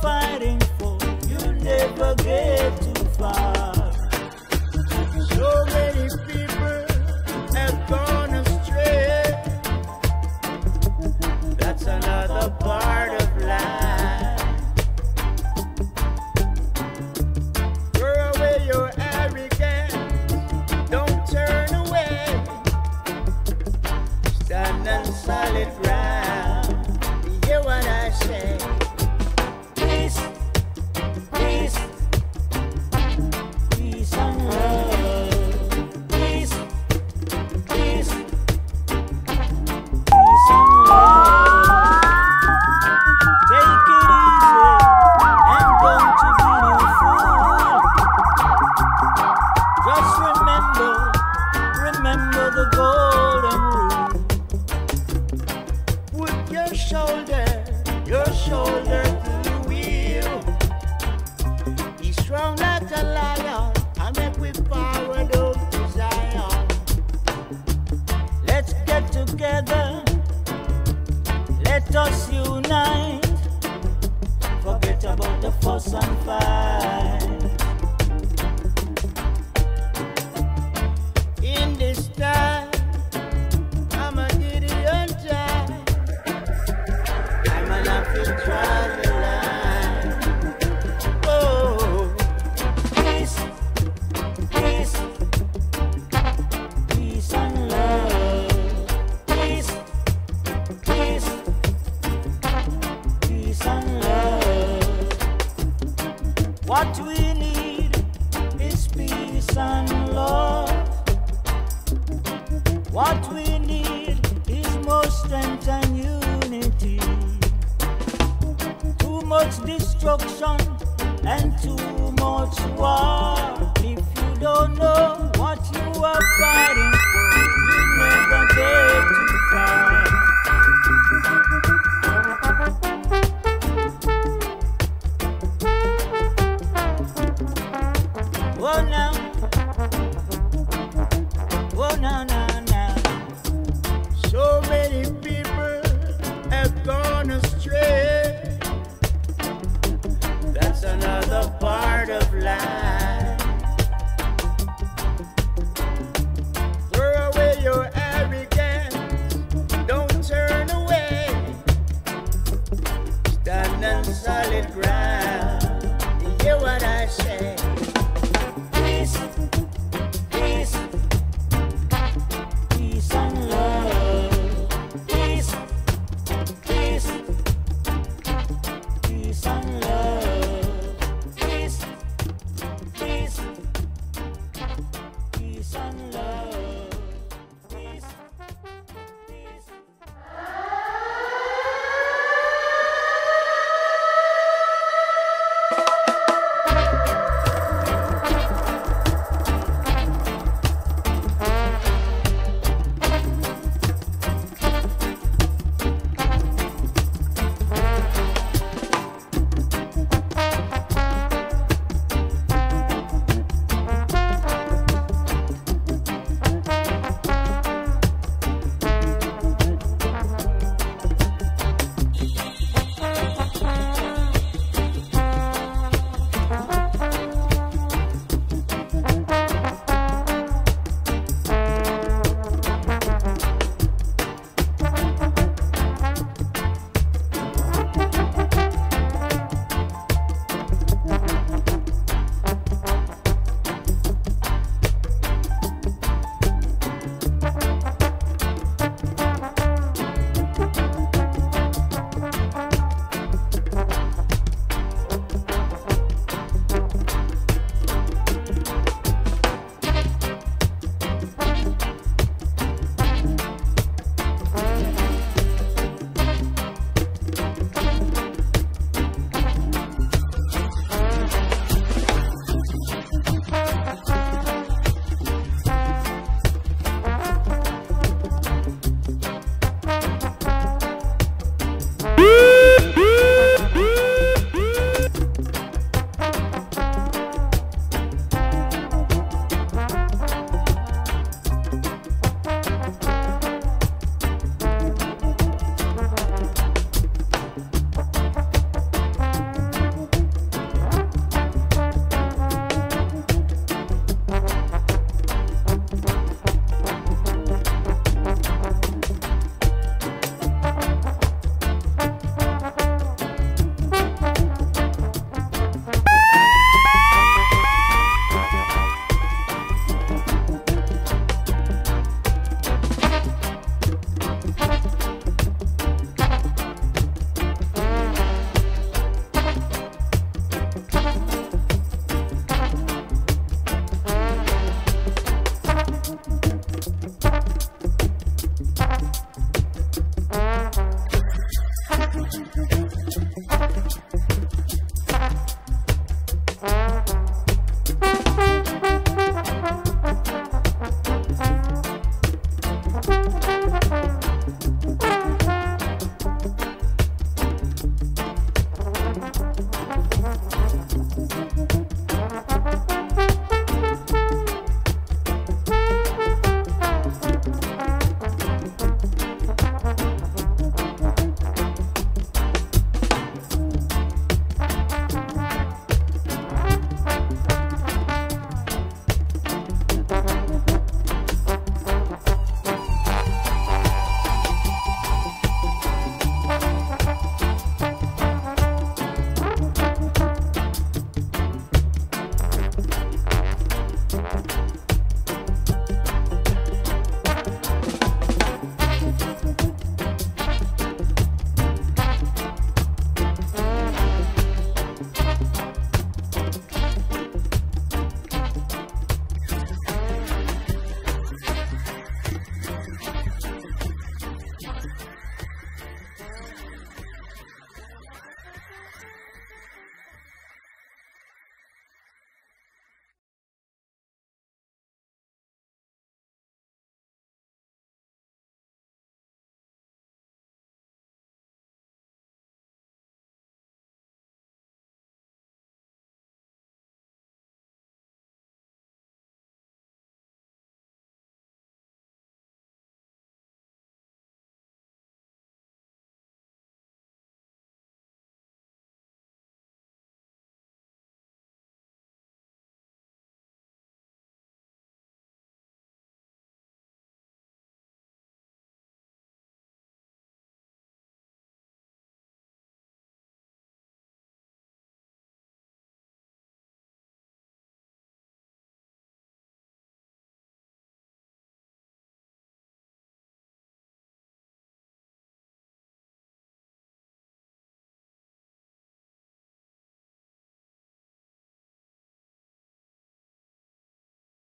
fighting. What we need is more strength and unity. Too much destruction and too much war. If you don't know what you are fighting.